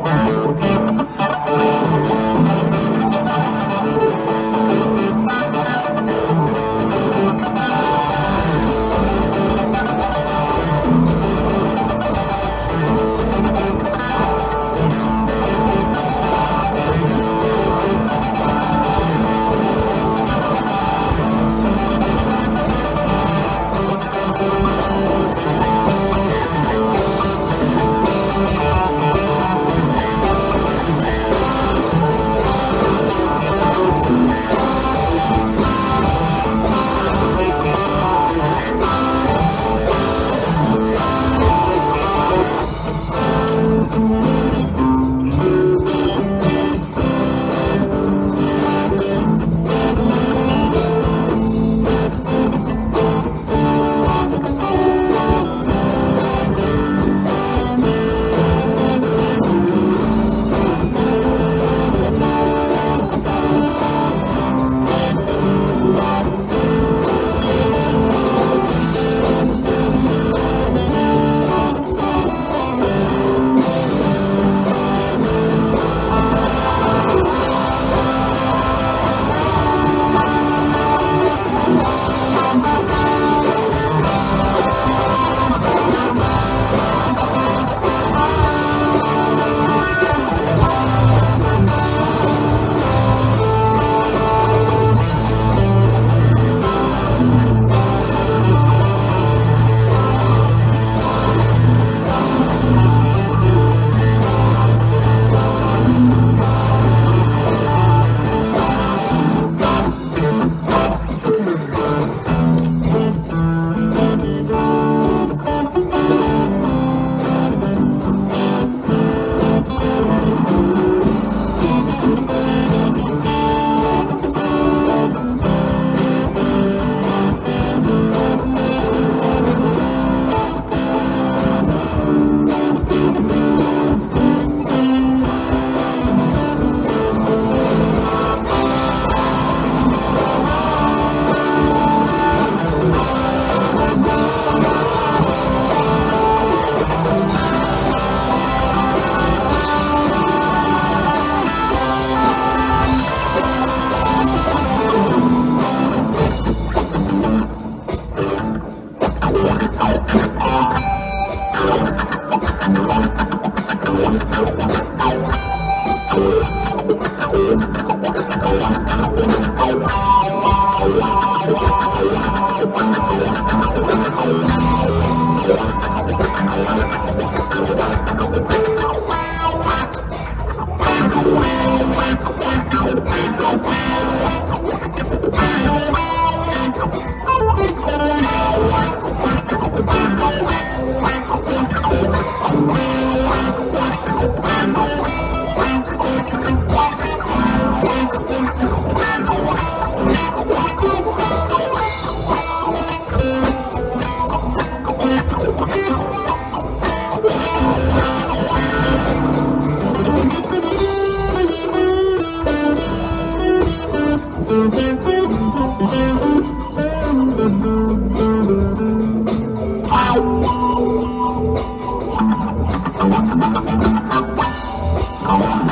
Ah, Thank. Bye. I'm Wow.